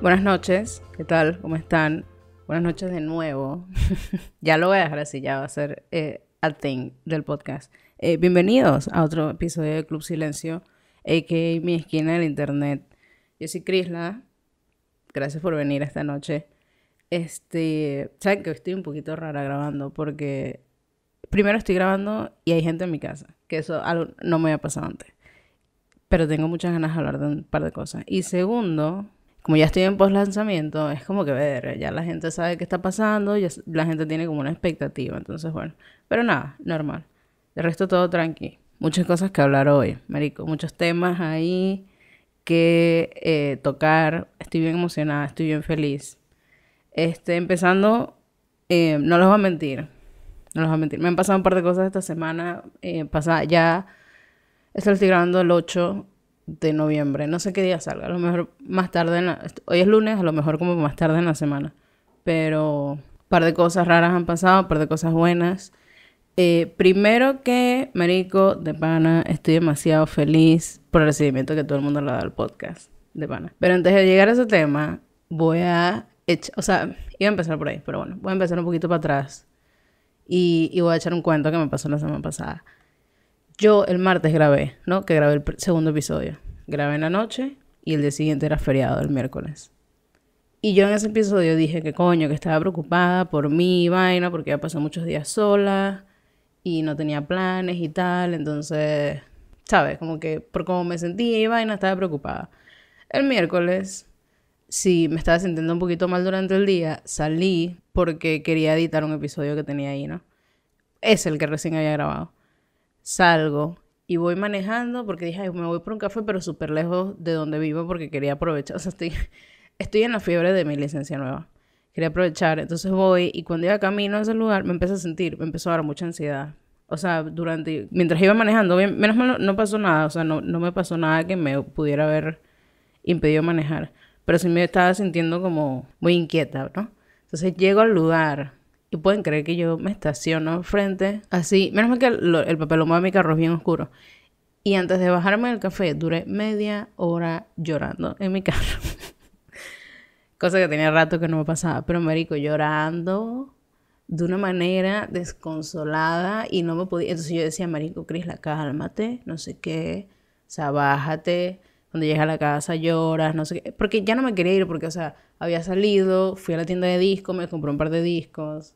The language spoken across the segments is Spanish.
Buenas noches, ¿qué tal? ¿Cómo están? Buenas noches de nuevo. ya lo voy a dejar así, ya va a ser eh, a thing del podcast. Eh, bienvenidos a otro episodio de Club Silencio, a.k.a. Mi Esquina del Internet. Yo soy Crisla. Gracias por venir esta noche. Este, saben que estoy un poquito rara grabando porque primero estoy grabando y hay gente en mi casa, que eso algo no me había pasado antes. Pero tengo muchas ganas de hablar de un par de cosas. Y segundo, como ya estoy en post lanzamiento, es como que ver, ya la gente sabe qué está pasando, ya la gente tiene como una expectativa, entonces bueno, pero nada, normal. De resto todo tranqui. Muchas cosas que hablar hoy, marico, muchos temas ahí que eh, tocar. Estoy bien emocionada, estoy bien feliz. Este, empezando, eh, no les voy a mentir, no les voy a mentir. Me han pasado un par de cosas esta semana eh. Ya, estoy grabando el 8 de noviembre. No sé qué día salga. A lo mejor más tarde. Hoy es lunes, a lo mejor como más tarde en la semana. Pero un par de cosas raras han pasado, un par de cosas buenas. Eh, primero que, Marico, de pana, estoy demasiado feliz por el recibimiento que todo el mundo le dado al podcast de pana. Pero antes de llegar a ese tema, voy a... O sea, iba a empezar por ahí, pero bueno, voy a empezar un poquito para atrás. Y, y voy a echar un cuento que me pasó la semana pasada. Yo el martes grabé, ¿no? Que grabé el segundo episodio. Grabé en la noche y el día siguiente era feriado, el miércoles. Y yo en ese episodio dije que coño, que estaba preocupada por mi vaina, porque había pasado muchos días sola y no tenía planes y tal. Entonces, ¿sabes? Como que por cómo me sentía y vaina, estaba preocupada. El miércoles, sí, me estaba sintiendo un poquito mal durante el día, salí porque quería editar un episodio que tenía ahí, ¿no? Es el que recién había grabado salgo y voy manejando porque dije, me voy por un café, pero súper lejos de donde vivo porque quería aprovechar. O sea, estoy, estoy en la fiebre de mi licencia nueva. Quería aprovechar. Entonces voy y cuando iba camino a ese lugar me empecé a sentir, me empezó a dar mucha ansiedad. O sea, durante, mientras iba manejando, menos mal no pasó nada. O sea, no, no me pasó nada que me pudiera haber impedido manejar. Pero sí me estaba sintiendo como muy inquieta, ¿no? Entonces llego al lugar y pueden creer que yo me estaciono frente, así, menos mal que el, el papeloma de mi carro es bien oscuro. Y antes de bajarme del café, duré media hora llorando en mi carro. Cosa que tenía rato que no me pasaba. Pero, marico, llorando de una manera desconsolada y no me podía... Entonces yo decía, marico, Crisla, cálmate, no sé qué. O sea, bájate. Cuando llegas a la casa lloras, no sé qué. Porque ya no me quería ir porque, o sea, había salido, fui a la tienda de discos, me compré un par de discos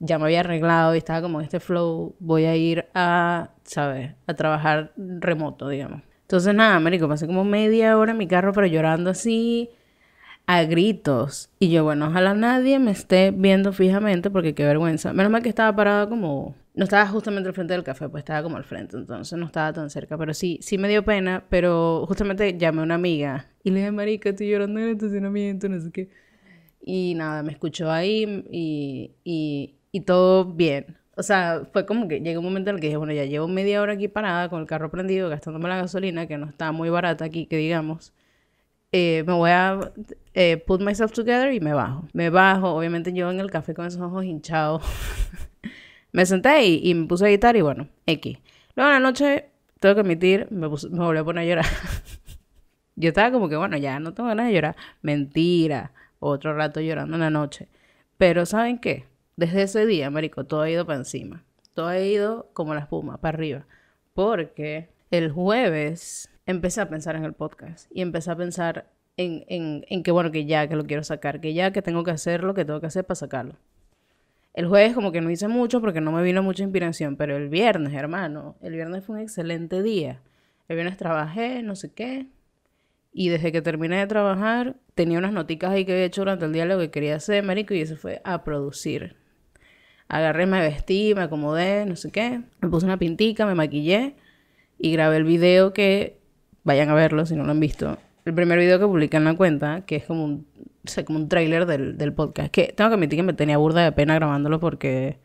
ya me había arreglado y estaba como en este flow, voy a ir a, ¿sabes? A trabajar remoto, digamos. Entonces, nada, Américo, pasé como media hora en mi carro, pero llorando así a gritos. Y yo, bueno, ojalá nadie me esté viendo fijamente porque qué vergüenza. Menos mal que estaba parado como... No estaba justamente al frente del café, pues estaba como al frente, entonces no estaba tan cerca. Pero sí, sí me dio pena, pero justamente llamé a una amiga y le dije, marica, estoy llorando en el estacionamiento, no sé qué. Y nada, me escuchó ahí y, y todo bien. O sea, fue como que llegó un momento en el que dije, bueno, ya llevo media hora aquí parada con el carro prendido, gastándome la gasolina, que no está muy barata aquí, que digamos. Eh, me voy a eh, put myself together y me bajo. Me bajo, obviamente yo en el café con esos ojos hinchados. me senté y, me puse a editar y bueno, X. Luego en la noche, tengo que admitir, me, me volví a poner a llorar. yo estaba como que, bueno, ya no tengo ganas de llorar. Mentira. Otro rato llorando en la noche. Pero ¿saben qué? Desde ese día, marico, todo ha ido para encima. Todo ha ido como la espuma, para arriba. Porque el jueves empecé a pensar en el podcast y empecé a pensar en, en, en que, bueno, que ya, que lo quiero sacar, que ya, que tengo que hacer lo que tengo que hacer para sacarlo. El jueves como que no hice mucho porque no me vino mucha inspiración, pero el viernes, hermano, el viernes fue un excelente día. El viernes trabajé, no sé qué, y desde que terminé de trabajar, tenía unas noticas ahí que había hecho durante el día lo que quería hacer, marico, y eso fue a producir. Agarré, me vestí, me acomodé, no sé qué. Me puse una pintica, me maquillé y grabé el video que vayan a verlo si no lo han visto. El primer video que publiqué en la cuenta, que es como un, o como un trailer del, del podcast. Que tengo que admitir que me tenía burda de pena grabándolo porque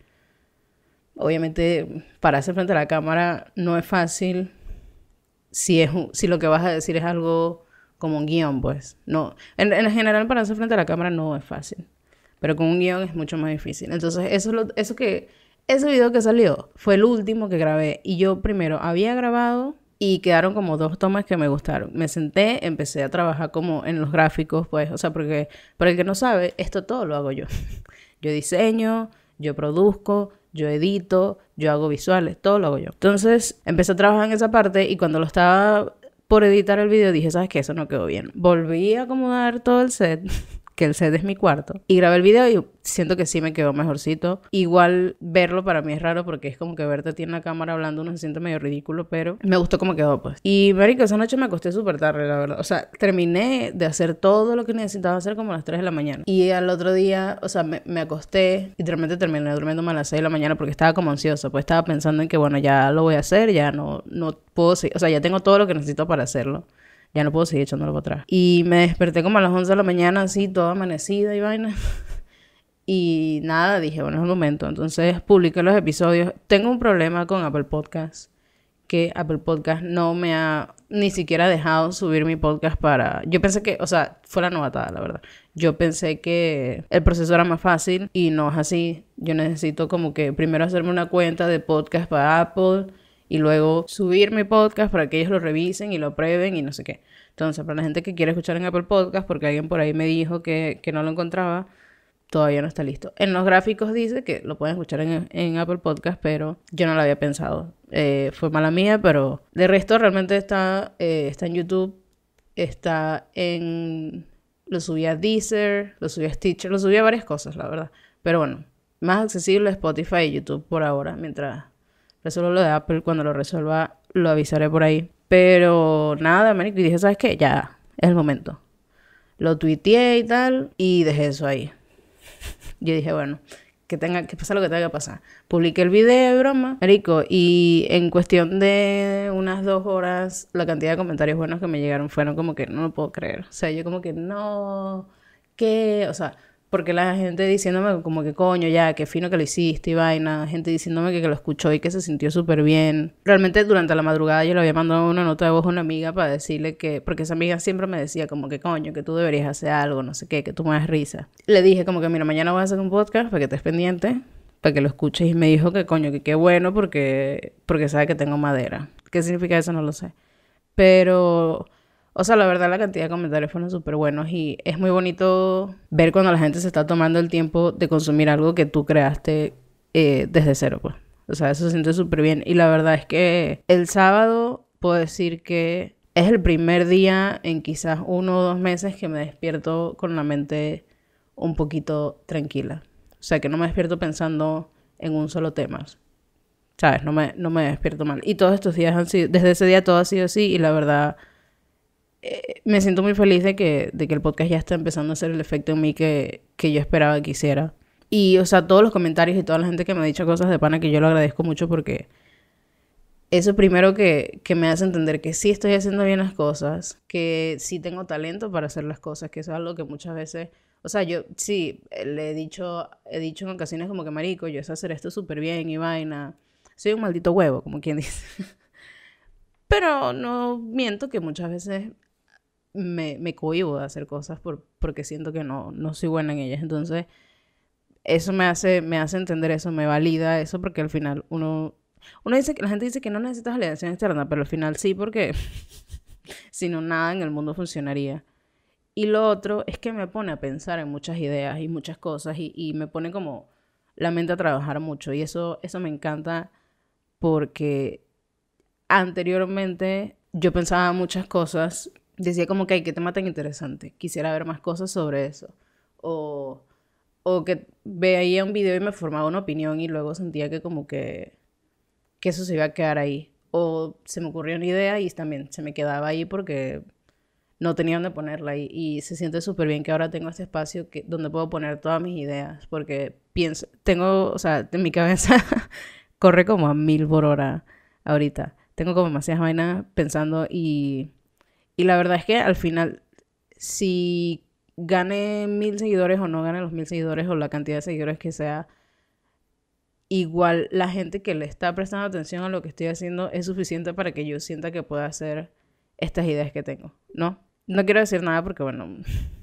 obviamente para hacer frente a la cámara no es fácil si, es, si lo que vas a decir es algo como un guion, pues. No, en, en general para hacer frente a la cámara no es fácil. Pero con un guion es mucho más difícil. Entonces, eso, lo, eso que, ese video que salió fue el último que grabé. Y yo primero había grabado y quedaron como dos tomas que me gustaron. Me senté, empecé a trabajar como en los gráficos, pues, o sea, porque para el que no sabe, esto todo lo hago yo. Yo diseño, yo produzco, yo edito, yo hago visuales, todo lo hago yo. Entonces empecé a trabajar en esa parte y cuando lo estaba por editar el video dije, ¿sabes qué? Eso no quedó bien. Volví a acomodar todo el set que el set es mi cuarto. Y grabé el video y siento que sí me quedó mejorcito. Igual verlo para mí es raro porque es como que verte a ti en la cámara hablando uno se siente medio ridículo, pero me gustó como quedó pues. Y marico, esa noche me acosté súper tarde, la verdad. O sea, terminé de hacer todo lo que necesitaba hacer como a las 3 de la mañana. Y al otro día, o sea, me, me acosté y realmente terminé durmiendo a las 6 de la mañana porque estaba como ansiosa, pues estaba pensando en que bueno, ya lo voy a hacer, ya no, no puedo o sea, ya tengo todo lo que necesito para hacerlo ya no puedo seguir echándolo para atrás. Y me desperté como a las 11 de la mañana, así, toda amanecida y vaina. Y nada, dije, bueno, es el momento. Entonces publiqué los episodios. Tengo un problema con Apple Podcast, que Apple Podcast no me ha ni siquiera dejado subir mi podcast para... Yo pensé que, o sea, fue la novatada, la verdad. Yo pensé que el proceso era más fácil y no es así. Yo necesito como que primero hacerme una cuenta de podcast para Apple y luego subir mi podcast para que ellos lo revisen y lo prueben y no sé qué. Entonces, para la gente que quiere escuchar en Apple Podcast, porque alguien por ahí me dijo que, no lo encontraba, todavía no está listo. En los gráficos dice que lo pueden escuchar en, Apple Podcast, pero yo no lo había pensado. Eh, fue mala mía, pero de resto realmente está, eh, está en YouTube, está en... Lo subí a Deezer, lo subí a Stitcher, lo subí a varias cosas, la verdad. Pero bueno, más accesible Spotify y YouTube por ahora, mientras Resuelvo lo de Apple. Cuando lo resuelva, lo avisaré por ahí. Pero nada, marico. Y dije, ¿sabes qué? Ya, es el momento. Lo tuiteé y tal. Y dejé eso ahí. Yo dije, bueno, que tenga que pasar lo que tenga que pasar. Publiqué el video de broma, marico, y en cuestión de unas dos horas, la cantidad de comentarios buenos que me llegaron fueron como que no lo puedo creer. O sea, yo como que no, ¿qué? O sea, porque la gente diciéndome como que coño, ya, qué fino que lo hiciste y vaina, gente diciéndome que, que lo escuchó y que se sintió súper bien. Realmente durante la madrugada yo le había mandado una nota de voz a una amiga para decirle que, porque esa amiga siempre me decía como que coño, que tú deberías hacer algo, no sé qué, que tú me das risa. Le dije como que mira, mañana voy a hacer un podcast para que estés pendiente, para que lo escuches y me dijo que coño, que qué bueno porque, porque sabe que tengo madera. ¿Qué significa eso? No lo sé. Pero o sea, la verdad la cantidad de comentarios fueron súper buenos y es muy bonito ver cuando la gente se está tomando el tiempo de consumir algo que tú creaste eh, desde cero, pues. O sea, eso se siente súper bien. Y la verdad es que el sábado puedo decir que es el primer día en quizás uno o dos meses que me despierto con la mente un poquito tranquila. O sea, que no me despierto pensando en un solo tema. ¿Sabes? No me, no me despierto mal. Y todos estos días han sido, desde ese día todo ha sido así y la verdad eh, me siento muy feliz de que, de que el podcast ya está empezando a hacer el efecto en mí que, que yo esperaba que hiciera. Y, o sea, todos los comentarios y toda la gente que me ha dicho cosas de pana que yo lo agradezco mucho porque eso primero que, que me hace entender que sí estoy haciendo bien las cosas, que sí tengo talento para hacer las cosas, que eso es algo que muchas veces, o sea, yo sí, le he dicho, he dicho en ocasiones como que, marico, yo sé hacer esto súper bien y vaina, soy un maldito huevo, como quien dice. Pero no miento que muchas veces me, me cohibo de hacer cosas por, porque siento que no, no soy buena en ellas. Entonces, eso me hace, me hace entender eso, me valida eso, porque al final uno, uno dice que la gente dice que no necesitas validación externa, pero al final sí, porque si no, nada en el mundo funcionaría. Y lo otro es que me pone a pensar en muchas ideas y muchas cosas y, me pone como la mente a trabajar mucho. Y eso, eso me encanta porque anteriormente yo pensaba muchas cosas decía como que hay que tema tan interesante, quisiera ver más cosas sobre eso. O, o que veía un video y me formaba una opinión y luego sentía que como que, que eso se iba a quedar ahí. O se me ocurrió una idea y también se me quedaba ahí porque no tenía dónde ponerla y, y se siente súper bien que ahora tengo este espacio que, donde puedo poner todas mis ideas porque pienso, tengo, o sea, en mi cabeza corre como a mil por hora ahorita. Tengo como demasiadas vainas pensando y y la verdad es que al final, si gane mil seguidores o no gane los mil seguidores o la cantidad de seguidores que sea, igual la gente que le está prestando atención a lo que estoy haciendo es suficiente para que yo sienta que pueda hacer estas ideas que tengo, ¿no? No quiero decir nada porque, bueno,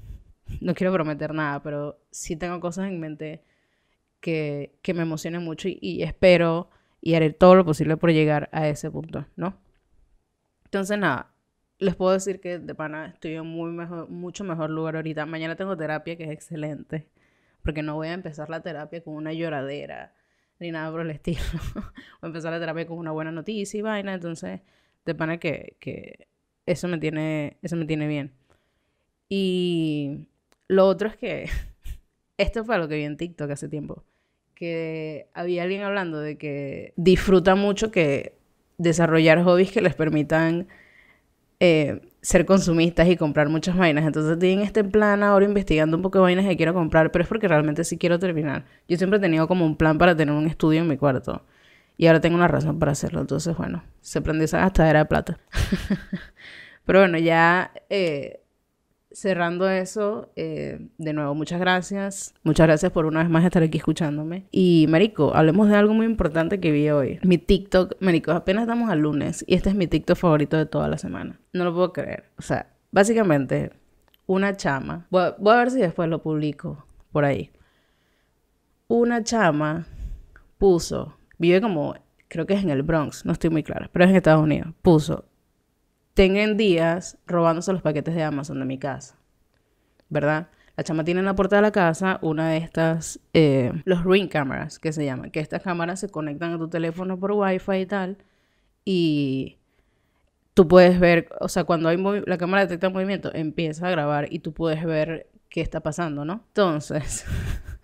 no quiero prometer nada, pero sí tengo cosas en mente que, que me emocionan mucho y, y espero y haré todo lo posible por llegar a ese punto, ¿no? Entonces, nada, les puedo decir que de pana estoy en muy mejor, mucho mejor lugar ahorita. Mañana tengo terapia que es excelente, porque no voy a empezar la terapia con una lloradera ni nada por el estilo. voy a empezar la terapia con una buena noticia y vaina, entonces de pana que, que eso me tiene eso me tiene bien. Y lo otro es que esto fue lo que vi en TikTok hace tiempo, que había alguien hablando de que disfruta mucho que desarrollar hobbies que les permitan eh, ser consumistas y comprar muchas vainas. Entonces estoy en este plan ahora investigando un poco de vainas que quiero comprar, pero es porque realmente sí quiero terminar. Yo siempre he tenido como un plan para tener un estudio en mi cuarto. Y ahora tengo una razón para hacerlo. Entonces, bueno, se prendió esa gastadera de plata. pero bueno, ya eh, cerrando eso, eh, de nuevo, muchas gracias. Muchas gracias por una vez más estar aquí escuchándome. Y, Marico, hablemos de algo muy importante que vi hoy. Mi TikTok, Marico, apenas estamos al lunes y este es mi TikTok favorito de toda la semana. No lo puedo creer. O sea, básicamente, una chama. Voy a, voy a ver si después lo publico por ahí. Una chama puso, vive como, creo que es en el Bronx, no estoy muy clara, pero es en Estados Unidos. Puso, tengan días robándose los paquetes de Amazon de mi casa, ¿verdad? La chama tiene en la puerta de la casa una de estas, eh, los ring cameras, que se llaman, que estas cámaras se conectan a tu teléfono por wifi y tal, y tú puedes ver, o sea, cuando hay la cámara detecta movimiento, empieza a grabar y tú puedes ver qué está pasando, ¿no? Entonces,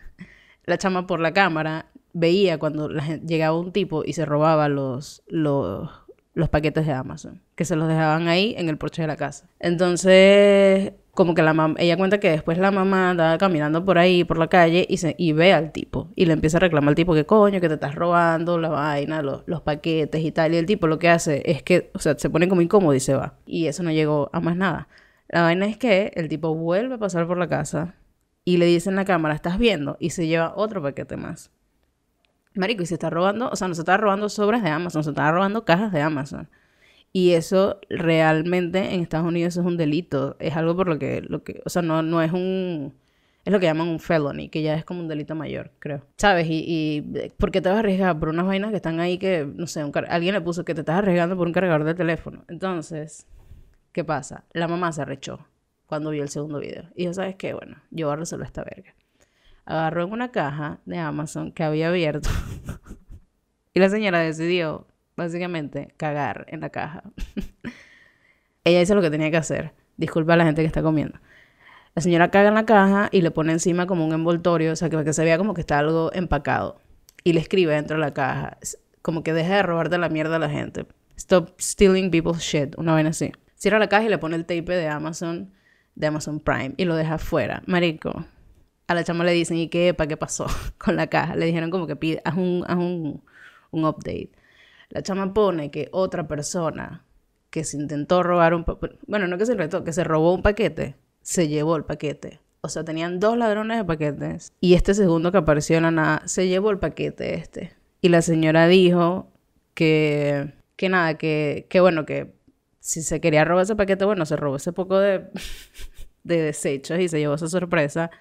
la chama por la cámara veía cuando llegaba un tipo y se robaba los, los los paquetes de Amazon, que se los dejaban ahí en el porche de la casa. Entonces, como que la mamá, ella cuenta que después la mamá andaba caminando por ahí, por la calle, y, se, y ve al tipo. Y le empieza a reclamar al tipo que coño, que te estás robando la vaina, los, los paquetes y tal. Y el tipo lo que hace es que, o sea, se pone como incómodo y se va. Y eso no llegó a más nada. La vaina es que el tipo vuelve a pasar por la casa y le dice en la cámara, ¿estás viendo? Y se lleva otro paquete más. Marico, y se está robando, o sea, no se está robando sobres de Amazon, se está robando cajas de Amazon. Y eso realmente en Estados Unidos es un delito. Es algo por lo que, lo que o sea, no, no es un... Es lo que llaman un felony, que ya es como un delito mayor, creo. ¿Sabes? Y, y ¿por qué te vas a arriesgar por unas vainas que están ahí que, no sé, alguien le puso que te estás arriesgando por un cargador de teléfono? Entonces, ¿qué pasa? La mamá se arrechó cuando vio el segundo video. Y yo, ¿sabes qué? Bueno, yo voy a resolver esta verga agarró en una caja de Amazon que había abierto y la señora decidió, básicamente, cagar en la caja. Ella hizo lo que tenía que hacer. Disculpa a la gente que está comiendo. La señora caga en la caja y le pone encima como un envoltorio, o sea, que, se vea como que está algo empacado. Y le escribe dentro de la caja, como que deja de robarte la mierda a la gente. Stop stealing people's shit, una vez así. Cierra la caja y le pone el tape de Amazon, de Amazon Prime, y lo deja afuera. Marico, a la chama le dicen, ¿y qué, para qué pasó con la caja? Le dijeron como que pide, haz un, haz un, un update. La chama pone que otra persona que se intentó robar un... Bueno, no que se intentó, que se robó un paquete, se llevó el paquete. O sea, tenían dos ladrones de paquetes. Y este segundo que apareció en la nada, se llevó el paquete este. Y la señora dijo que... Que nada, que, que bueno, que si se quería robar ese paquete, bueno, se robó ese poco de, de desechos y se llevó esa sorpresa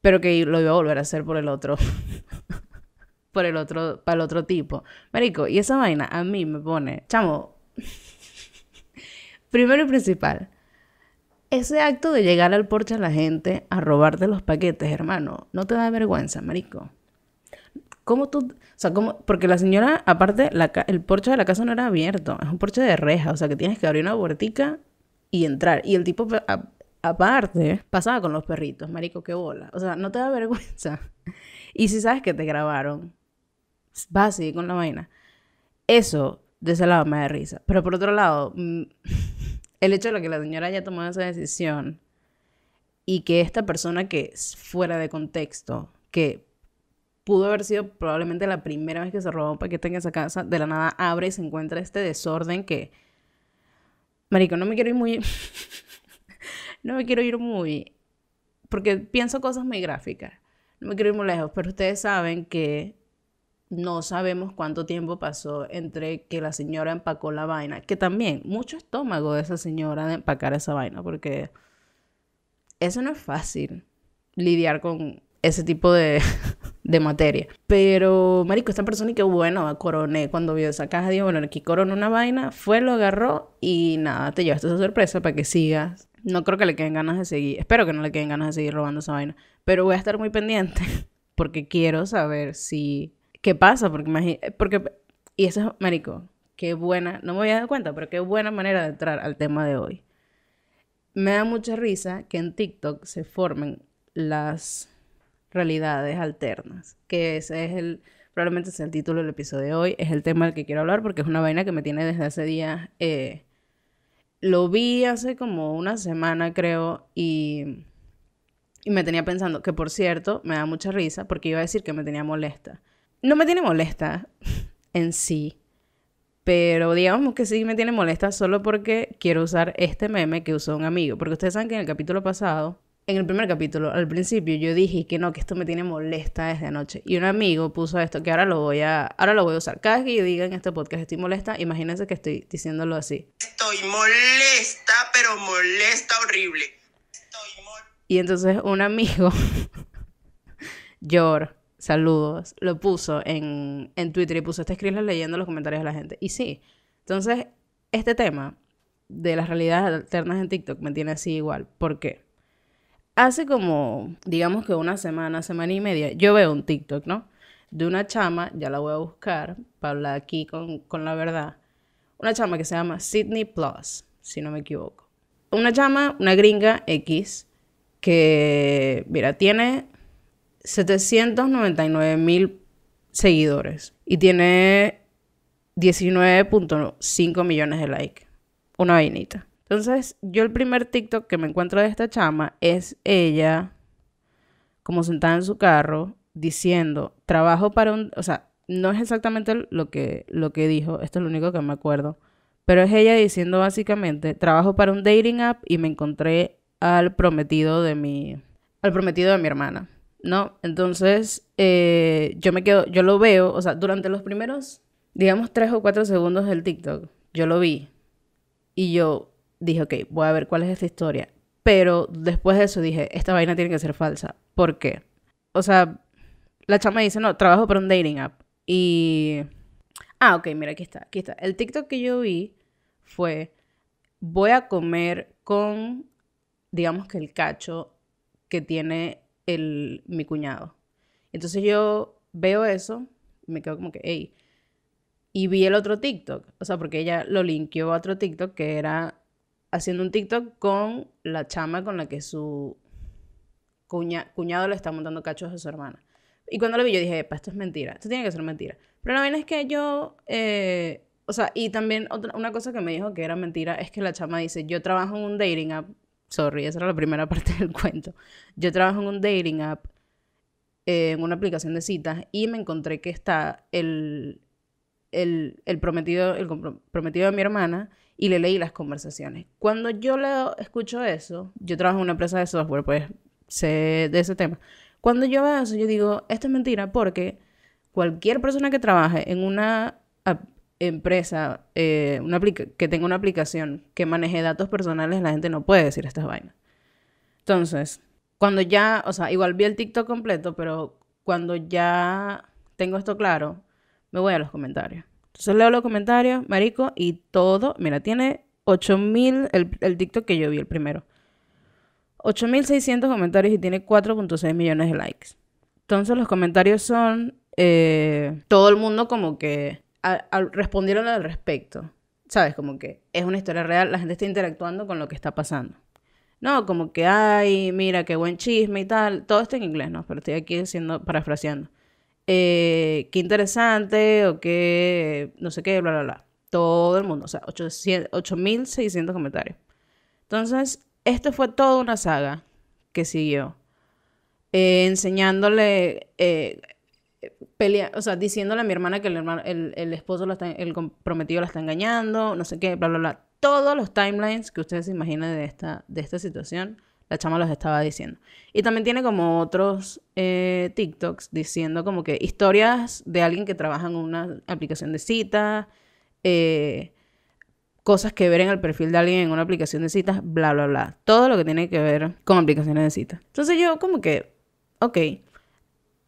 pero que lo iba a volver a hacer por el otro. por el otro, para el otro tipo. Marico, y esa vaina a mí me pone, chamo, primero y principal, ese acto de llegar al porche a la gente a robarte los paquetes, hermano, no te da vergüenza, marico. ¿Cómo tú, o sea, cómo, porque la señora, aparte, el porche de la casa no era abierto, es un porche de reja, o sea, que tienes que abrir una puertica y entrar. Y el tipo Aparte, pasaba con los perritos, marico, qué bola. O sea, no te da vergüenza. Y si sabes que te grabaron, vas así con la vaina. Eso, de ese lado me da risa. Pero por otro lado, mm, el hecho de que la señora haya tomado esa decisión y que esta persona que fuera de contexto, que pudo haber sido probablemente la primera vez que se robó un paquete en esa casa, de la nada abre y se encuentra este desorden que... Marico, no me quiero ir muy... no me quiero ir muy, porque pienso cosas muy gráficas, no me quiero ir muy lejos, pero ustedes saben que no sabemos cuánto tiempo pasó entre que la señora empacó la vaina, que también mucho estómago de esa señora de empacar esa vaina, porque eso no es fácil lidiar con ese tipo de, de materia. Pero, marico, esta persona y qué bueno, coroné cuando vio esa caja, dijo, bueno, aquí coroné una vaina, fue, lo agarró y nada, te llevaste esa sorpresa para que sigas. No creo que le queden ganas de seguir, espero que no le queden ganas de seguir robando esa vaina, pero voy a estar muy pendiente porque quiero saber si, qué pasa, porque, porque y eso es, marico, qué buena, no me voy a dar cuenta, pero qué buena manera de entrar al tema de hoy. Me da mucha risa que en TikTok se formen las realidades alternas, que ese es el, probablemente es el título del episodio de hoy, es el tema del que quiero hablar porque es una vaina que me tiene desde hace días. Eh, lo vi hace como una semana creo y, y me tenía pensando que por cierto me da mucha risa porque iba a decir que me tenía molesta. No me tiene molesta en sí, pero digamos que sí me tiene molesta solo porque quiero usar este meme que usó un amigo, porque ustedes saben que en el capítulo pasado en el primer capítulo, al principio, yo dije que no, que esto me tiene molesta desde anoche. Y un amigo puso esto, que ahora lo voy a, ahora lo voy a usar. Cada vez que yo diga en este podcast estoy molesta, imagínense que estoy diciéndolo así. Estoy molesta, pero molesta horrible. Estoy y entonces un amigo, Yor, saludos, lo puso en, en Twitter y puso, este escribes leyendo los comentarios de la gente. Y sí, entonces este tema de las realidades alternas en TikTok me tiene así igual. ¿Por qué? hace como, digamos que una semana, semana y media, yo veo un TikTok, ¿no? De una chama, ya la voy a buscar para hablar aquí con, con la verdad. Una chama que se llama Sydney Plus, si no me equivoco. Una chama, una gringa X, que, mira, tiene 799 mil seguidores y tiene 19.5 millones de likes. Una vainita. Entonces, yo el primer TikTok que me encuentro de esta chama es ella como sentada en su carro diciendo, trabajo para un, o sea, no es exactamente lo que, lo que dijo, esto es lo único que me acuerdo, pero es ella diciendo básicamente, trabajo para un dating app y me encontré al prometido de mi, al prometido de mi hermana, ¿no? Entonces, eh, yo me quedo, yo lo veo, o sea, durante los primeros, digamos, tres o cuatro segundos del TikTok, yo lo vi y yo, dije, ok, voy a ver cuál es esta historia. Pero después de eso dije, esta vaina tiene que ser falsa. ¿Por qué? O sea, la chama dice, no, trabajo para un dating app. Y... Ah, ok, mira, aquí está, aquí está. El TikTok que yo vi fue, voy a comer con, digamos que el cacho que tiene el, mi cuñado. Entonces yo veo eso me quedo como que, hey. Y vi el otro TikTok, o sea, porque ella lo linkeó a otro TikTok que era haciendo un TikTok con la chama con la que su cuñado le está montando cachos a su hermana. Y cuando lo vi, yo dije, esto es mentira, esto tiene que ser mentira. Pero la vaina es que yo, eh, o sea, y también otra, una cosa que me dijo que era mentira es que la chama dice, yo trabajo en un dating app, sorry, esa era la primera parte del cuento, yo trabajo en un dating app, eh, en una aplicación de citas, y me encontré que está el, el, el prometido, el prometido de mi hermana, y le leí las conversaciones. Cuando yo le escucho eso, yo trabajo en una empresa de software, pues sé de ese tema. Cuando yo veo eso, yo digo, esto es mentira porque cualquier persona que trabaje en una empresa eh, una que tenga una aplicación que maneje datos personales, la gente no puede decir estas vainas. Entonces, cuando ya, o sea, igual vi el TikTok completo, pero cuando ya tengo esto claro, me voy a los comentarios. Entonces leo los comentarios, marico, y todo, mira, tiene 8000, el, el TikTok que yo vi, el primero. 8600 comentarios y tiene 4.6 millones de likes. Entonces los comentarios son eh, todo el mundo como que respondieron al respecto. ¿Sabes? Como que es una historia real, la gente está interactuando con lo que está pasando. No, como que, ay, mira, qué buen chisme y tal. Todo está en inglés, ¿no? Pero estoy aquí haciendo, parafraseando. Eh, qué interesante o qué, no sé qué, bla, bla, bla. Todo el mundo, o sea, 8.600 comentarios. Entonces, esto fue toda una saga que siguió. Eh, enseñándole, eh, pelea, o sea, diciéndole a mi hermana que el, hermano, el, el esposo, lo está, el comprometido la está engañando, no sé qué, bla, bla, bla. Todos los timelines que ustedes se imaginen de esta, de esta situación la chama los estaba diciendo. Y también tiene como otros eh, TikToks diciendo como que historias de alguien que trabaja en una aplicación de citas, eh, cosas que ver en el perfil de alguien en una aplicación de citas, bla, bla, bla. Todo lo que tiene que ver con aplicaciones de citas. Entonces yo como que, ok.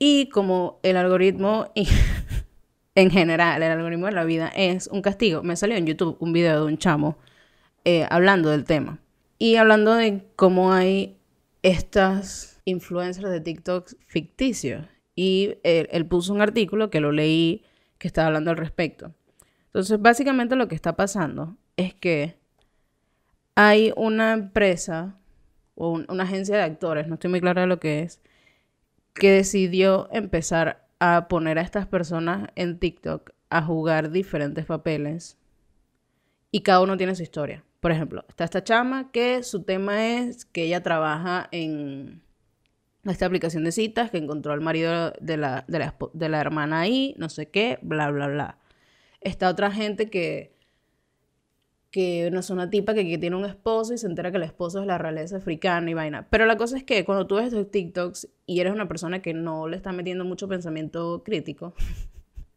Y como el algoritmo en general, el algoritmo de la vida es un castigo, me salió en YouTube un video de un chamo eh, hablando del tema. Y hablando de cómo hay estas influencers de TikTok ficticios. Y él, puso un artículo que lo leí que estaba hablando al respecto. Entonces, básicamente lo que está pasando es que hay una empresa o una agencia de actores, no estoy muy clara de lo que es, que decidió empezar a poner a estas personas en TikTok a jugar diferentes papeles y cada uno tiene su historia. Por ejemplo, está esta chama que su tema es que ella trabaja en esta aplicación de citas, que encontró al marido de la, de la, hermana ahí, no sé qué, bla, bla, bla. Está otra gente que que no es una tipa que, tiene un esposo y se entera que el esposo es la realeza africana y vaina. Pero la cosa es que cuando tú ves estos TikToks y eres una persona que no le está metiendo mucho pensamiento crítico,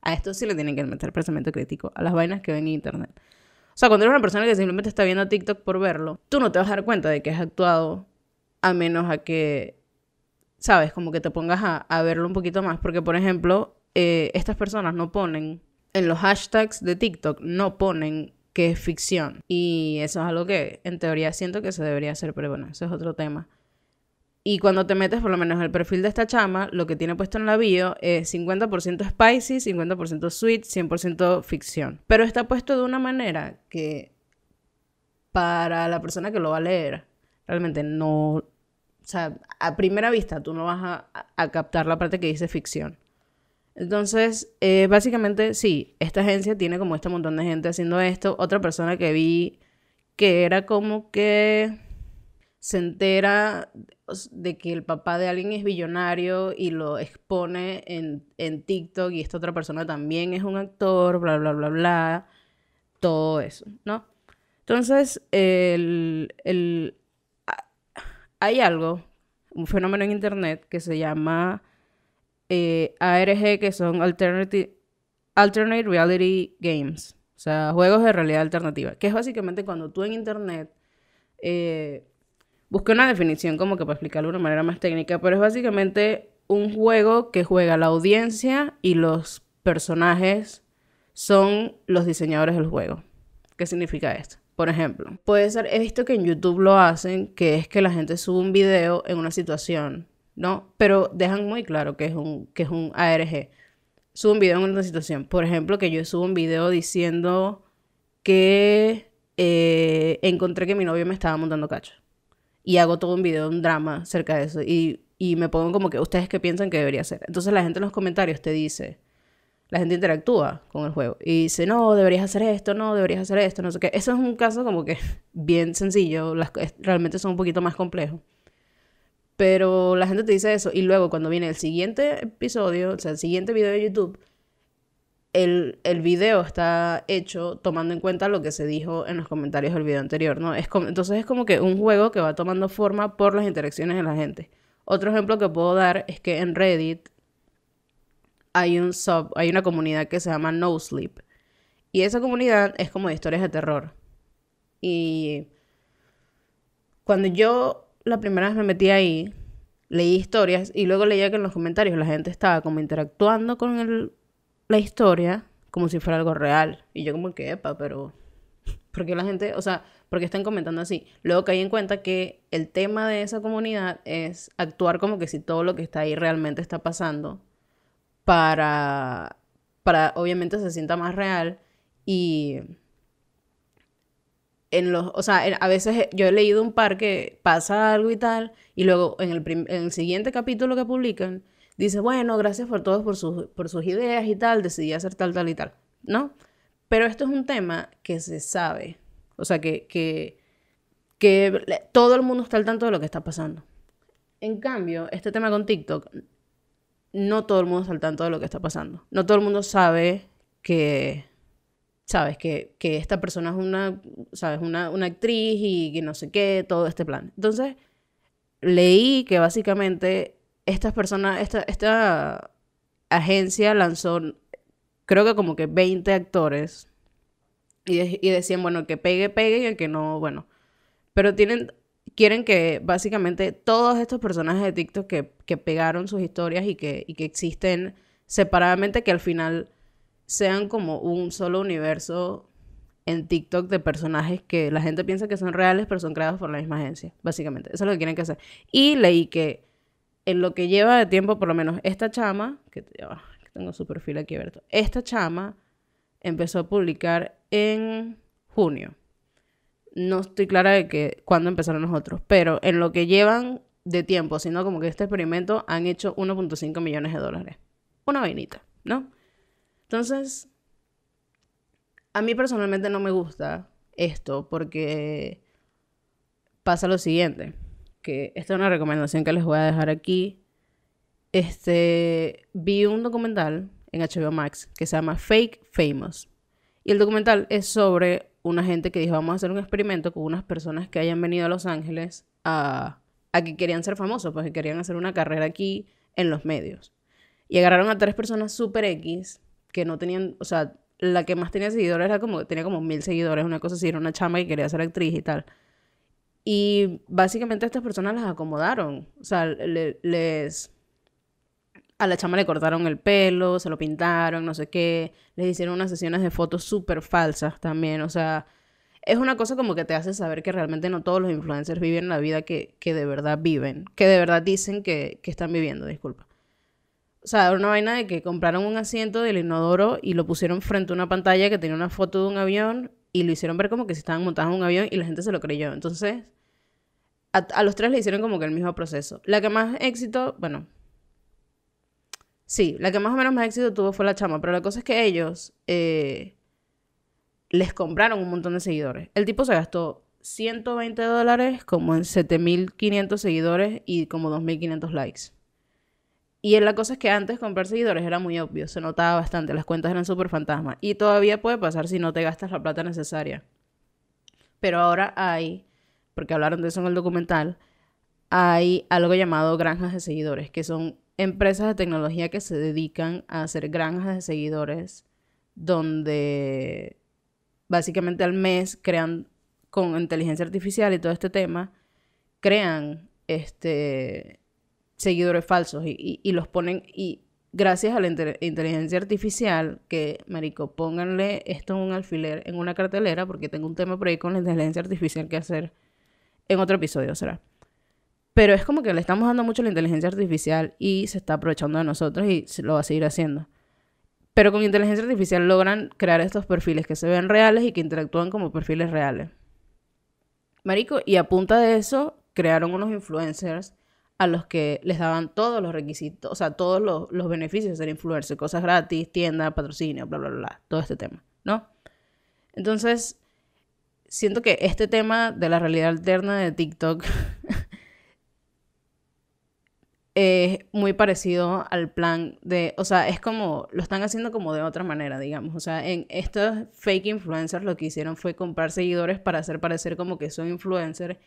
a esto sí le tienen que meter pensamiento crítico, a las vainas que ven en internet. O sea, cuando eres una persona que simplemente está viendo TikTok por verlo, tú no te vas a dar cuenta de que has actuado a menos a que, sabes, como que te pongas a, verlo un poquito más. Porque, por ejemplo, eh, estas personas no ponen, en los hashtags de TikTok, no ponen que es ficción. Y eso es algo que en teoría siento que se debería hacer, pero bueno, eso es otro tema. Y cuando te metes, por lo menos el perfil de esta chama, lo que tiene puesto en la bio es 50% spicy, 50% sweet, 100% ficción. Pero está puesto de una manera que para la persona que lo va a leer, realmente no... O sea, a primera vista tú no vas a, a captar la parte que dice ficción. Entonces, eh, básicamente, sí, esta agencia tiene como este montón de gente haciendo esto. Otra persona que vi que era como que se entera de que el papá de alguien es billonario y lo expone en, en TikTok y esta otra persona también es un actor, bla, bla, bla, bla. Todo eso, ¿no? Entonces, el, el, hay algo, un fenómeno en Internet que se llama eh, ARG, que son Alternate, Alternate Reality Games, o sea, juegos de realidad alternativa, que es básicamente cuando tú en Internet eh, busqué una definición como que para explicarlo de una manera más técnica, pero es básicamente un juego que juega la audiencia y los personajes son los diseñadores del juego. ¿Qué significa esto? Por ejemplo, puede ser, he visto que en YouTube lo hacen, que es que la gente sube un video en una situación ¿no? Pero dejan muy claro que es un, que es un ARG. Subo un video en una situación. Por ejemplo, que yo subo un video diciendo que eh, encontré que mi novio me estaba montando cacho. Y hago todo un video, un drama acerca de eso. Y, y me pongo como que, ¿ustedes qué piensan que debería ser? Entonces la gente en los comentarios te dice, la gente interactúa con el juego. Y dice, no, deberías hacer esto, no, deberías hacer esto, no sé qué. Eso es un caso como que bien sencillo. Las, realmente son un poquito más complejos. Pero la gente te dice eso y luego cuando viene el siguiente episodio, o sea, el siguiente video de YouTube, el, el video está hecho tomando en cuenta lo que se dijo en los comentarios del video anterior, ¿no? Es entonces es como que un juego que va tomando forma por las interacciones de la gente. Otro ejemplo que puedo dar es que en Reddit hay un sub, hay una comunidad que se llama No Sleep. Y esa comunidad es como de historias de terror. Y cuando yo la primera vez me metí ahí, leí historias y luego leía que en los comentarios la gente estaba como interactuando con el, la historia como si fuera algo real. Y yo como que, epa, pero... Porque la gente, o sea, porque están comentando así. Luego caí en cuenta que el tema de esa comunidad es actuar como que si todo lo que está ahí realmente está pasando para, para obviamente se sienta más real y en los, o sea, a veces yo he leído un par que pasa algo y tal, y luego en el, en el siguiente capítulo que publican, dice, bueno, gracias por todos por, sus, por sus ideas y tal, decidí hacer tal, tal y tal, ¿no? Pero esto es un tema que se sabe, o sea, que, que, que todo el mundo está al tanto de lo que está pasando. En cambio, este tema con TikTok, no todo el mundo está al tanto de lo que está pasando. No todo el mundo sabe que sabes, que, que esta persona es una, sabes, una, una actriz y que no sé qué, todo este plan. Entonces, leí que básicamente estas personas, esta, esta agencia lanzó, creo que como que 20 actores y, y decían, bueno, que pegue, pegue y el que no, bueno. Pero tienen quieren que básicamente todos estos personajes de TikTok que, que pegaron sus historias y que, y que existen separadamente, que al final sean como un solo universo en TikTok de personajes que la gente piensa que son reales, pero son creados por la misma agencia, básicamente. Eso es lo que quieren que hacer. Y leí que en lo que lleva de tiempo, por lo menos esta chama, que, tengo su perfil aquí abierto, esta chama empezó a publicar en junio. No estoy clara de que cuándo empezaron nosotros, pero en lo que llevan de tiempo, sino como que este experimento han hecho 1.5 millones de dólares. Una vainita, ¿no? Entonces, a mí personalmente no me gusta esto porque pasa lo siguiente, que esta es una recomendación que les voy a dejar aquí. Este, vi un documental en HBO Max que se llama Fake Famous. Y el documental es sobre una gente que dijo, vamos a hacer un experimento con unas personas que hayan venido a Los Ángeles a, que querían ser famosos, pues que querían hacer una carrera aquí en los medios. Y agarraron a tres personas super X que no tenían, o sea, la que más tenía seguidores era como, tenía como mil seguidores, una cosa así, era una chama que quería ser actriz y tal. Y básicamente estas personas las acomodaron, o sea, les a la chama le cortaron el pelo, se lo pintaron, no sé qué, les hicieron unas sesiones de fotos súper falsas también, o sea, es una cosa como que te hace saber que realmente no todos los influencers viven la vida que, que de verdad viven, que de verdad dicen que, que están viviendo, disculpa. O sea, era una vaina de que compraron un asiento del inodoro y lo pusieron frente a una pantalla que tenía una foto de un avión y lo hicieron ver como que se estaban montando en un avión y la gente se lo creyó. Entonces, a, a los tres le hicieron como que el mismo proceso. La que más éxito, bueno, Sí, la que más o menos más éxito tuvo fue la chama, pero la cosa es que ellos eh, les compraron un montón de seguidores. El tipo se gastó 120 dólares como en 7500 seguidores y como 2500 likes. Y la cosa es que antes comprar seguidores era muy obvio, se notaba bastante, las cuentas eran súper fantasmas. Y todavía puede pasar si no te gastas la plata necesaria. Pero ahora hay, porque hablaron de eso en el documental, hay algo llamado granjas de seguidores, que son empresas de tecnología que se dedican a hacer granjas de seguidores donde básicamente al mes crean con inteligencia artificial y todo este tema, crean este seguidores falsos y, los ponen y gracias a la inteligencia artificial que marico pónganle esto en un alfiler en una cartelera porque tengo un tema por ahí con la inteligencia artificial que hacer en otro episodio será pero es como que le estamos dando mucho a la inteligencia artificial y se está aprovechando de nosotros y lo va a seguir haciendo. Pero con inteligencia artificial logran crear estos perfiles que se ven reales y que interactúan como perfiles reales. Marico, y a punta de eso crearon unos influencers a los que les daban todos los requisitos, o sea, todos los, los beneficios de ser influencer, cosas gratis, tienda, patrocinio, bla, bla, bla, todo este tema, ¿no? Entonces, siento que este tema de la realidad alterna de TikTok es muy parecido al plan de, o sea, es como, lo están haciendo como de otra manera, digamos. O sea, en estos fake influencers lo que hicieron fue comprar seguidores para hacer parecer como que son influencers.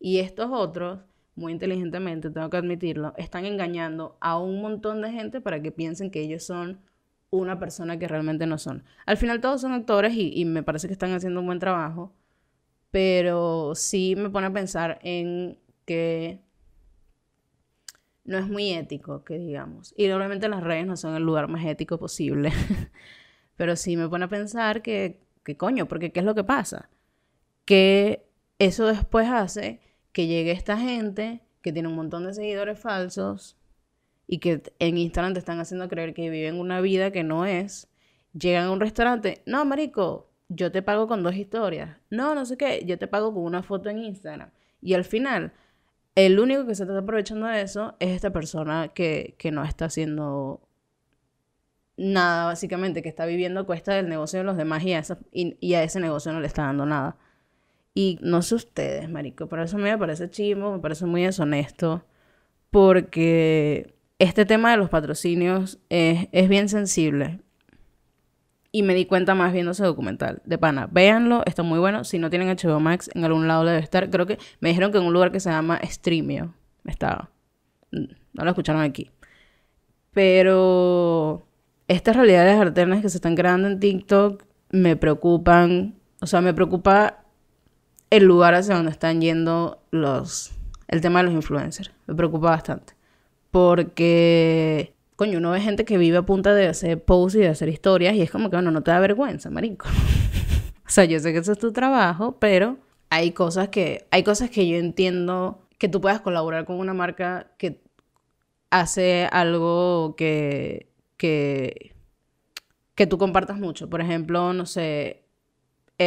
Y estos otros, muy inteligentemente, tengo que admitirlo, están engañando a un montón de gente para que piensen que ellos son una persona que realmente no son. Al final todos son actores y, me parece que están haciendo un buen trabajo, pero sí me pone a pensar en que no es muy ético, que digamos. Y obviamente las redes no son el lugar más ético posible. Pero sí me pone a pensar que, que coño, porque ¿qué es lo que pasa? Que eso después hace que llegue esta gente que tiene un montón de seguidores falsos y que en Instagram te están haciendo creer que viven una vida que no es. Llegan a un restaurante, no, marico, yo te pago con dos historias. No, no sé qué, yo te pago con una foto en Instagram. Y al final el único que se está aprovechando de eso es esta persona que, no está haciendo nada, básicamente, que está viviendo a cuesta del negocio de los demás y a, y, a ese negocio no le está dando nada. Y no sé ustedes, marico, pero eso me parece chimo, me parece muy deshonesto, porque este tema de los patrocinios es, es bien sensible. Y me di cuenta más viendo ese documental. De pana, véanlo, está muy bueno. Si no tienen HBO Max, en algún lado debe estar. Creo que me dijeron que en un lugar que se llama Streamio estaba. Mm, no lo escucharon aquí. Pero estas realidades alternas que se están creando en TikTok me preocupan. O sea, me preocupa el lugar hacia donde están yendo los, el tema de los influencers. Me preocupa bastante. Porque, coño, uno ve gente que vive a punta de hacer posts y de hacer historias y es como que, bueno, no te da vergüenza, marico. o sea, yo sé que eso es tu trabajo, pero hay cosas que, hay cosas que yo entiendo que tú puedas colaborar con una marca que hace algo que, que, que tú compartas mucho. Por ejemplo, no sé,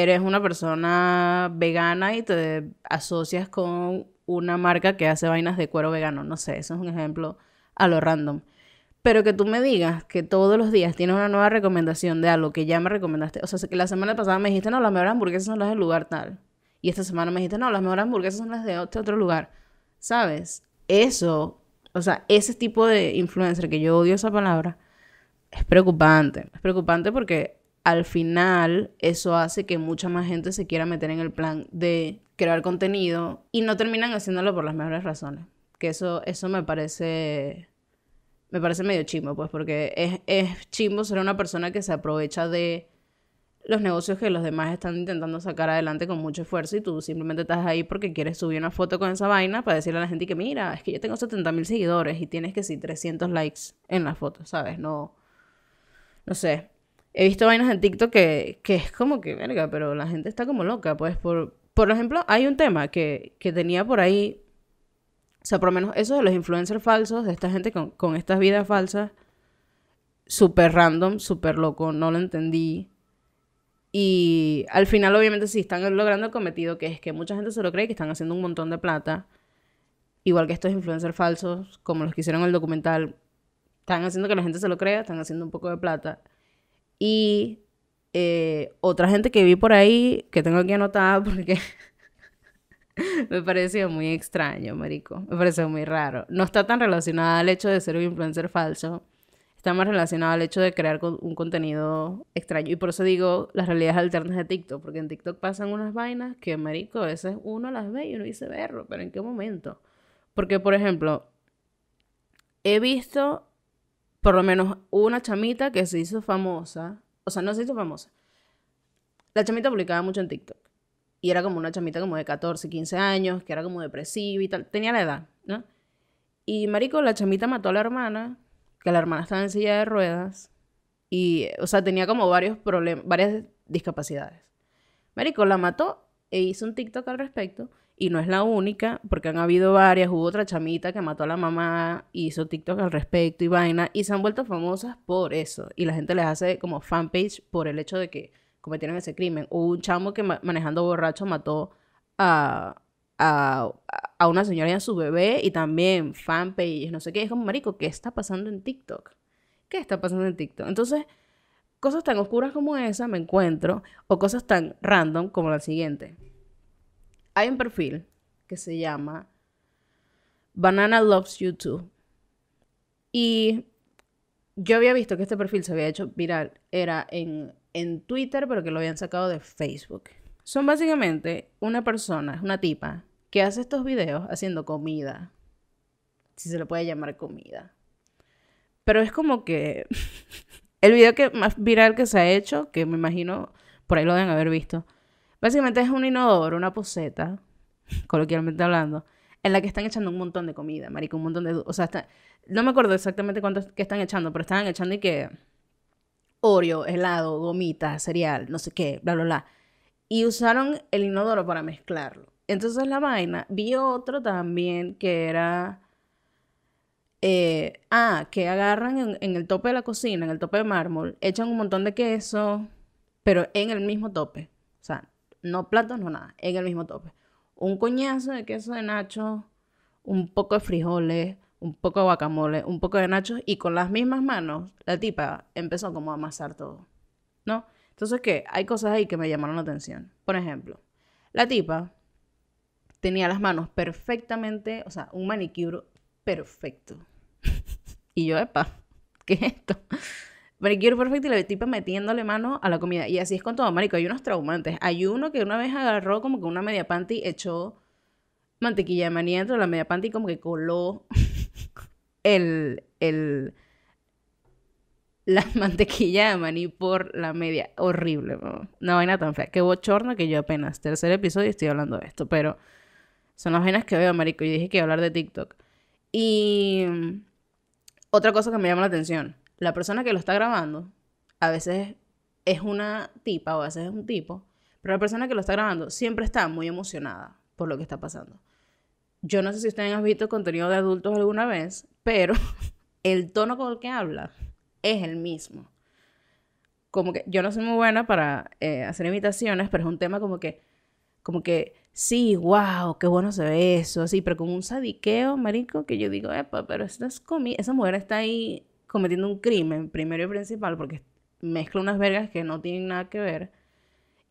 eres una persona vegana y te asocias con una marca que hace vainas de cuero vegano. No sé, eso es un ejemplo a lo random. Pero que tú me digas que todos los días tienes una nueva recomendación de algo que ya me recomendaste. O sea, que la semana pasada me dijiste, no, las mejores hamburguesas son las del lugar tal. Y esta semana me dijiste, no, las mejores hamburguesas son las de este otro lugar. ¿Sabes? Eso, o sea, ese tipo de influencer, que yo odio esa palabra, es preocupante. Es preocupante porque al final eso hace que mucha más gente se quiera meter en el plan de crear contenido y no terminan haciéndolo por las mejores razones. Que eso, eso me parece. Me parece medio chimbo, pues, porque es, es chimbo ser una persona que se aprovecha de los negocios que los demás están intentando sacar adelante con mucho esfuerzo y tú simplemente estás ahí porque quieres subir una foto con esa vaina para decirle a la gente que mira, es que yo tengo 70 mil seguidores y tienes que sí 300 likes en la foto, ¿sabes? No, no sé, he visto vainas en TikTok que, que es como que, verga, pero la gente está como loca. Pues, por, por ejemplo, hay un tema que, que tenía por ahí, o sea, por lo menos eso de los influencers falsos, de esta gente con, con estas vidas falsas, súper random, súper loco, no lo entendí. Y al final, obviamente, sí están logrando el cometido, que es que mucha gente se lo cree que están haciendo un montón de plata. Igual que estos influencers falsos, como los que hicieron el documental, están haciendo que la gente se lo crea, están haciendo un poco de plata. Y eh, otra gente que vi por ahí, que tengo aquí anotada porque me pareció muy extraño, marico. Me pareció muy raro. No está tan relacionada al hecho de ser un influencer falso. Está más relacionado al hecho de crear un contenido extraño. Y por eso digo las realidades alternas de TikTok. Porque en TikTok pasan unas vainas que, marico, a veces uno las ve y uno dice, berro, pero ¿en qué momento? Porque, por ejemplo, he visto por lo menos una chamita que se hizo famosa, o sea, no se hizo famosa. La chamita publicaba mucho en TikTok. Y era como una chamita como de 14, 15 años, que era como depresiva y tal. Tenía la edad, ¿no? Y marico, la chamita mató a la hermana, que la hermana estaba en silla de ruedas. Y, o sea, tenía como varios problemas, varias discapacidades. Marico, la mató e hizo un TikTok al respecto. Y no es la única, porque han habido varias. Hubo otra chamita que mató a la mamá, hizo TikTok al respecto y vaina. Y se han vuelto famosas por eso. Y la gente les hace como fanpage por el hecho de que cometieron ese crimen. Hubo un chamo que manejando borracho mató a, a, a, una señora y a su bebé. Y también fanpage, no sé qué. Es como, marico, ¿qué está pasando en TikTok? ¿Qué está pasando en TikTok? Entonces, cosas tan oscuras como esa me encuentro. O cosas tan random como la siguiente hay un perfil que se llama Banana Loves You Too. Y yo había visto que este perfil se había hecho viral. Era en, en Twitter, pero que lo habían sacado de Facebook. Son básicamente una persona, una tipa, que hace estos videos haciendo comida. Si se le puede llamar comida. Pero es como que el video que más viral que se ha hecho, que me imagino por ahí lo deben haber visto, Básicamente es un inodoro, una poseta, coloquialmente hablando, en la que están echando un montón de comida, marico, un montón de... O sea, no me acuerdo exactamente cuánto que están echando, pero estaban echando y que... Oreo, helado, gomita, cereal, no sé qué, bla, bla, bla. Y usaron el inodoro para mezclarlo. Entonces la vaina, vi otro también que era... Eh, ah, que agarran en, en, el tope de la cocina, en el tope de mármol, echan un montón de queso, pero en el mismo tope. No platos, no nada, en el mismo tope. Un coñazo de queso de nacho, un poco de frijoles, un poco de guacamole, un poco de nachos y con las mismas manos la tipa empezó como a amasar todo, ¿no? Entonces, ¿qué? Hay cosas ahí que me llamaron la atención. Por ejemplo, la tipa tenía las manos perfectamente, o sea, un manicure perfecto. y yo, epa, ¿qué es esto? Manicure perfecto y la tipa metiéndole mano a la comida. Y así es con todo, marico. Hay unos traumantes. Hay uno que una vez agarró como que una media panty, echó mantequilla de maní dentro de la media panty y como que coló el, el, la mantequilla de maní por la media. Horrible, ¿no? una vaina tan fea. Qué bochorno que yo apenas, tercer episodio, estoy hablando de esto, pero son las vainas que veo, marico. Y dije que iba a hablar de TikTok. Y otra cosa que me llama la atención, la persona que lo está grabando, a veces es una tipa o a veces es un tipo, pero la persona que lo está grabando siempre está muy emocionada por lo que está pasando. Yo no sé si ustedes han visto contenido de adultos alguna vez, pero el tono con el que habla es el mismo. Como que yo no soy muy buena para eh, hacer imitaciones, pero es un tema como que, como que, sí, wow, qué bueno se ve eso, así, pero con un sadiqueo, marico, que yo digo, epa, pero esta es esa mujer está ahí cometiendo un crimen, primero y principal, porque mezcla unas vergas que no tienen nada que ver.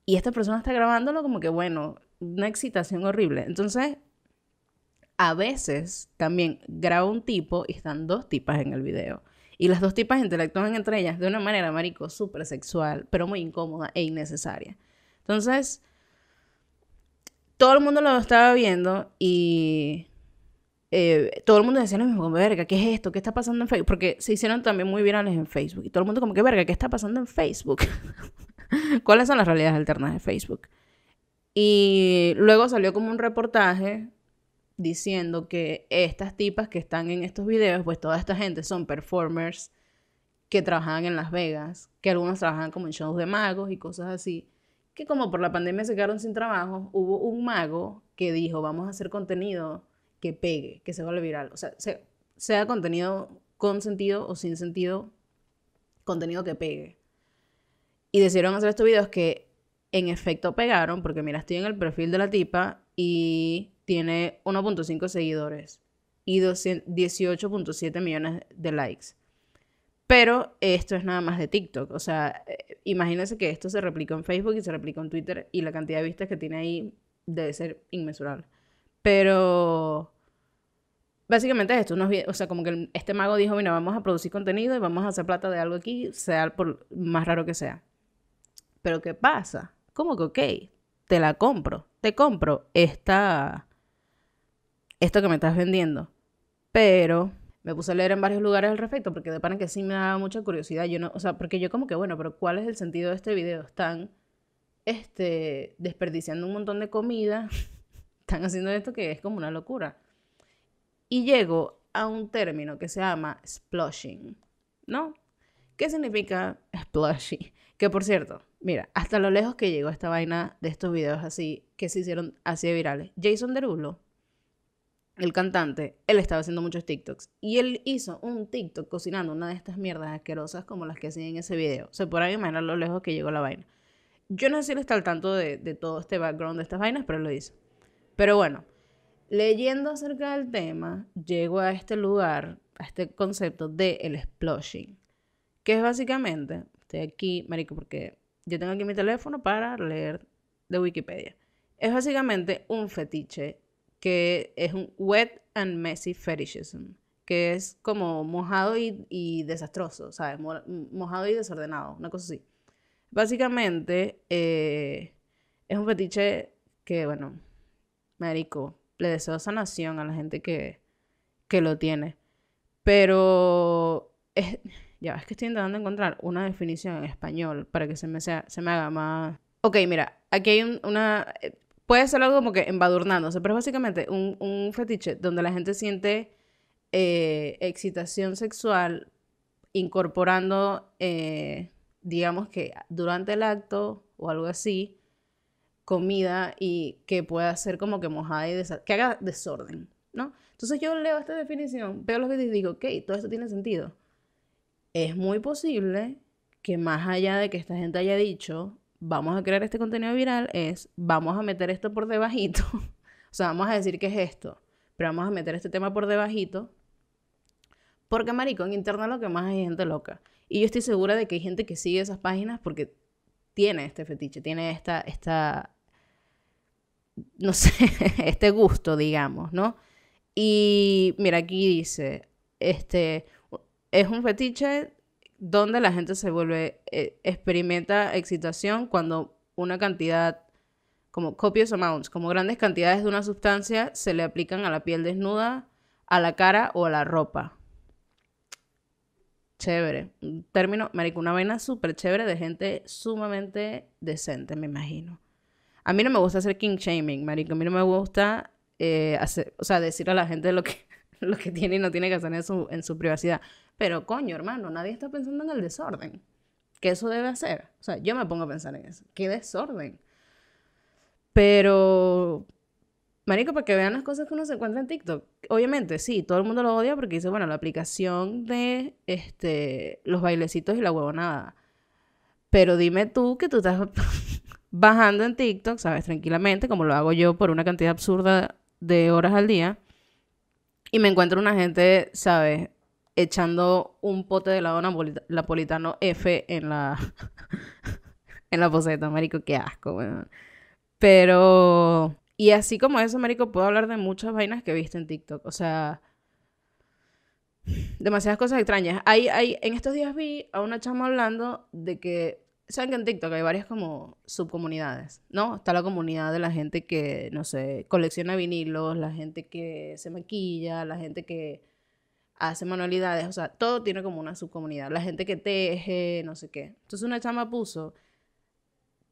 Y esta persona está grabándolo como que, bueno, una excitación horrible. Entonces, a veces también graba un tipo y están dos tipas en el video. Y las dos tipas interactúan entre ellas de una manera, marico, súper sexual, pero muy incómoda e innecesaria. Entonces, todo el mundo lo estaba viendo y eh, todo el mundo decía lo mismo, como, verga, ¿qué es esto? ¿Qué está pasando en Facebook? Porque se hicieron también muy virales en Facebook. Y todo el mundo como que, verga, ¿qué está pasando en Facebook? ¿Cuáles son las realidades alternas de Facebook? Y luego salió como un reportaje diciendo que estas tipas que están en estos videos, pues toda esta gente son performers que trabajan en Las Vegas, que algunos trabajan como en shows de magos y cosas así, que como por la pandemia se quedaron sin trabajo, hubo un mago que dijo, vamos a hacer contenido que pegue, que se vuelva viral. O sea, sea contenido con sentido o sin sentido, contenido que pegue. Y decidieron hacer estos videos que en efecto pegaron, porque mira, estoy en el perfil de la tipa y tiene 1.5 seguidores y 18.7 millones de likes. Pero esto es nada más de TikTok. O sea, eh, imagínense que esto se replicó en Facebook y se replicó en Twitter y la cantidad de vistas que tiene ahí debe ser inmesurable. Pero Básicamente es esto, o sea, como que este mago dijo, mira, vamos a producir contenido y vamos a hacer plata de algo aquí, sea por más raro que sea. Pero ¿qué pasa? ¿Cómo que ok? Te la compro, te compro esta, esto que me estás vendiendo. Pero me puse a leer en varios lugares al respecto porque de pana que sí me daba mucha curiosidad. Yo no, o sea, porque yo como que, bueno, pero ¿cuál es el sentido de este video? Están este, desperdiciando un montón de comida, están haciendo esto que es como una locura y llego a un término que se llama splushing, ¿no? ¿Qué significa splushing? Que por cierto, mira, hasta lo lejos que llegó esta vaina de estos videos así, que se hicieron así de virales. Jason Derulo, el cantante, él estaba haciendo muchos TikToks. Y él hizo un TikTok cocinando una de estas mierdas asquerosas como las que hacían en ese video. Se podrán imaginar lo lejos que llegó la vaina. Yo no sé si él está al tanto de, de todo este background de estas vainas, pero él lo hizo. Pero bueno, Leyendo acerca del tema, llego a este lugar, a este concepto de el sploshing, que es básicamente, estoy aquí, marico, porque yo tengo aquí mi teléfono para leer de Wikipedia. Es básicamente un fetiche que es un wet and messy fetishism, que es como mojado y, desastroso, ¿sabes? Mojado y desordenado, una cosa así. Básicamente, eh, es un fetiche que, bueno, marico, le deseo sanación a la gente que, que lo tiene. Pero es, ya es que estoy intentando encontrar una definición en español para que se me, sea, se me haga más... Ok, mira, aquí hay una... Eh, puede ser algo como que embadurnándose, pero es básicamente un, un fetiche donde la gente siente eh, excitación sexual incorporando, eh, digamos que durante el acto o algo así, comida y que pueda ser como que mojada y que haga desorden, ¿no? Entonces yo leo esta definición, veo los vídeos y digo, ok, todo esto tiene sentido. Es muy posible que más allá de que esta gente haya dicho, vamos a crear este contenido viral, es, vamos a meter esto por debajito. o sea, vamos a decir que es esto, pero vamos a meter este tema por debajito. Porque, marico, en internet lo que más hay gente loca. Y yo estoy segura de que hay gente que sigue esas páginas porque tiene este fetiche, tiene esta, esta no sé, este gusto, digamos, ¿no? Y mira, aquí dice, este, es un fetiche donde la gente se vuelve, eh, experimenta excitación cuando una cantidad, como copious amounts, como grandes cantidades de una sustancia se le aplican a la piel desnuda, a la cara o a la ropa. chévere. Un término, marico, una vaina súper chévere de gente sumamente decente, me imagino. A mí no me gusta hacer king shaming, marico. A mí no me gusta eh, hacer, o sea, decir a la gente lo que, lo que tiene y no tiene que hacer en su, en su privacidad. Pero coño, hermano, nadie está pensando en el desorden. Que eso debe hacer. O sea, yo me pongo a pensar en eso. Qué desorden. Pero, marico, para que vean las cosas que uno se encuentra en TikTok. Obviamente, sí, todo el mundo lo odia porque dice, bueno, la aplicación de este, los bailecitos y la huevonada. Pero dime tú que tú estás bajando en TikTok, ¿sabes? Tranquilamente, como lo hago yo por una cantidad absurda de horas al día. Y me encuentro una gente, ¿sabes? Echando un pote de helado napolitano F en la... en la poseta, marico, qué asco, weón. Pero... Y así como eso, marico, puedo hablar de muchas vainas que he visto en TikTok. O sea... Demasiadas cosas extrañas. Hay, hay, en estos días vi a una chama hablando de que saben que en TikTok hay varias como subcomunidades, ¿no? Está la comunidad de la gente que, no sé, colecciona vinilos, la gente que se maquilla, la gente que hace manualidades, o sea, todo tiene como una subcomunidad. La gente que teje, no sé qué. Entonces una chama puso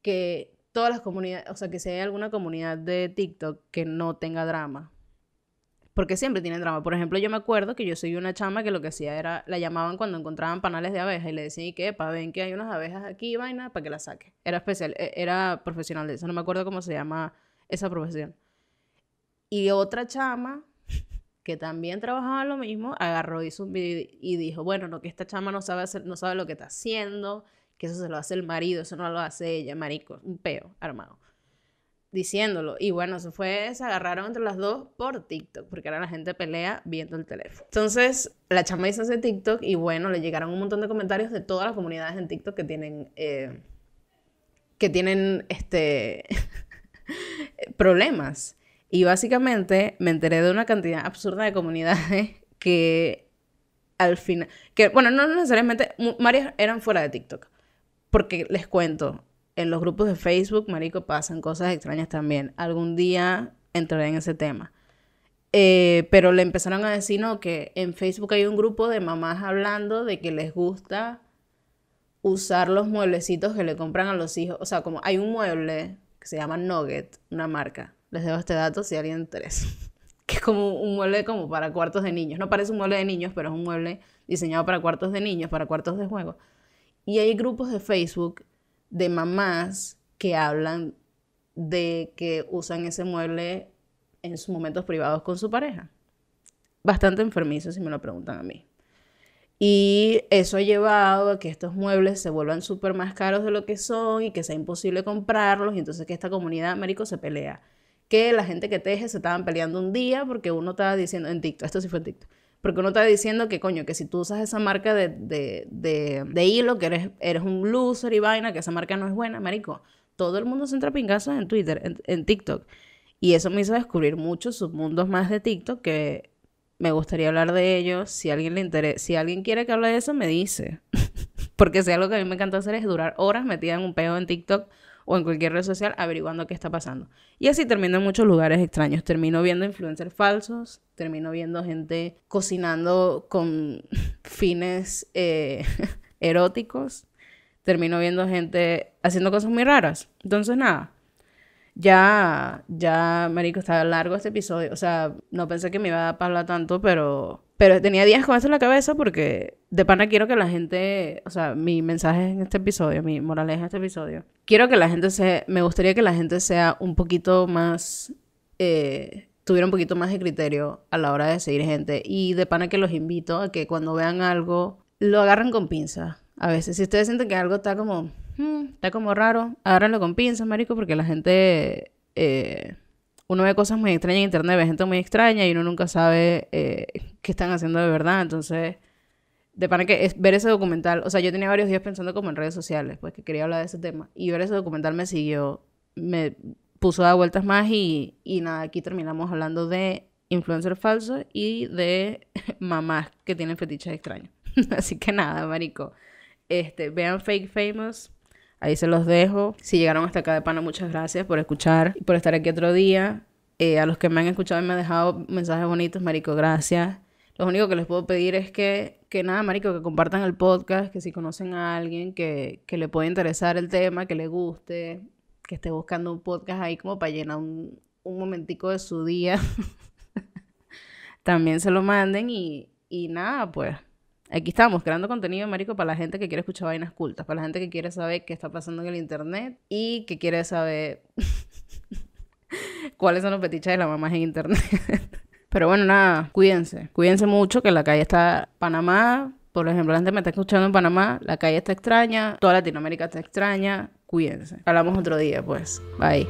que todas las comunidades, o sea, que si hay alguna comunidad de TikTok que no tenga drama, porque siempre tienen drama. Por ejemplo, yo me acuerdo que yo soy una chama que lo que hacía era, la llamaban cuando encontraban panales de abejas y le decían, ¿qué? Pa, ven que hay unas abejas aquí, vaina, para que las saque. Era especial, e, era profesional de eso, no me acuerdo cómo se llama esa profesión. Y otra chama, que también trabajaba lo mismo, agarró hizo un video y dijo, bueno, no, que esta chama no sabe, hacer, no sabe lo que está haciendo, que eso se lo hace el marido, eso no lo hace ella, marico, un peo armado diciéndolo. Y bueno, se fue, se agarraron entre las dos por TikTok, porque ahora la gente pelea viendo el teléfono. Entonces, la chama hizo ese TikTok y bueno, le llegaron un montón de comentarios de todas las comunidades en TikTok que tienen, eh, que tienen, este, problemas. Y básicamente me enteré de una cantidad absurda de comunidades que al final, que bueno, no necesariamente, varias eran fuera de TikTok. Porque les cuento, en los grupos de Facebook, marico, pasan cosas extrañas también. Algún día entraré en ese tema. Eh, pero le empezaron a decir, no, que en Facebook hay un grupo de mamás hablando de que les gusta usar los mueblecitos que le compran a los hijos. O sea, como hay un mueble que se llama Nugget, una marca. Les dejo este dato si alguien interesa. que es como un mueble como para cuartos de niños. No parece un mueble de niños, pero es un mueble diseñado para cuartos de niños, para cuartos de juego. Y hay grupos de Facebook de mamás que hablan de que usan ese mueble en sus momentos privados con su pareja. Bastante enfermizo si me lo preguntan a mí. Y eso ha llevado a que estos muebles se vuelvan súper más caros de lo que son y que sea imposible comprarlos y entonces que esta comunidad, Américo, se pelea. Que la gente que teje se estaban peleando un día porque uno estaba diciendo en TikTok, esto sí fue en TikTok, porque uno está diciendo que, coño, que si tú usas esa marca de, de, de, de hilo, que eres, eres un loser y vaina, que esa marca no es buena, marico. Todo el mundo se entra pingazos en Twitter, en, en TikTok. Y eso me hizo descubrir muchos submundos más de TikTok que me gustaría hablar de ellos. Si alguien le interesa, si alguien quiere que hable de eso, me dice. Porque si algo que a mí me encanta hacer es durar horas metida en un peo en TikTok o en cualquier red social averiguando qué está pasando. Y así termino en muchos lugares extraños. Termino viendo influencers falsos, termino viendo gente cocinando con fines eh, eróticos, termino viendo gente haciendo cosas muy raras. Entonces, nada. Ya, ya, Marico, está largo este episodio. O sea, no pensé que me iba a hablar tanto, pero pero tenía días con eso en la cabeza porque de pana quiero que la gente, o sea, mi mensaje en este episodio, mi moraleja en este episodio, quiero que la gente se, me gustaría que la gente sea un poquito más, eh, tuviera un poquito más de criterio a la hora de seguir gente. Y de pana que los invito a que cuando vean algo, lo agarren con pinza. A veces, si ustedes sienten que algo está como, hmm, está como raro, agárrenlo con pinza, marico, porque la gente... Eh, uno ve cosas muy extrañas en internet, ve gente muy extraña y uno nunca sabe eh, qué están haciendo de verdad. Entonces, de pana que es, ver ese documental, o sea, yo tenía varios días pensando como en redes sociales, pues que quería hablar de ese tema. Y ver ese documental me siguió, me puso a vueltas más y, y nada, aquí terminamos hablando de influencers falsos y de mamás que tienen fetiches extraños. Así que nada, marico. Este, vean Fake Famous. Ahí se los dejo. Si llegaron hasta acá de pana, muchas gracias por escuchar y por estar aquí otro día. Eh, a los que me han escuchado y me han dejado mensajes bonitos, marico, gracias. Lo único que les puedo pedir es que, que nada, marico, que compartan el podcast, que si conocen a alguien que, que le pueda interesar el tema, que le guste, que esté buscando un podcast ahí como para llenar un, un momentico de su día, también se lo manden y, y nada, pues aquí estamos creando contenido, marico, para la gente que quiere escuchar vainas cultas, para la gente que quiere saber qué está pasando en el internet y que quiere saber cuáles son los petiches de la mamá en internet. Pero bueno, nada, cuídense, cuídense mucho que la calle está Panamá, por ejemplo, la gente me está escuchando en Panamá, la calle está extraña, toda Latinoamérica está extraña, cuídense. Hablamos otro día, pues. Bye.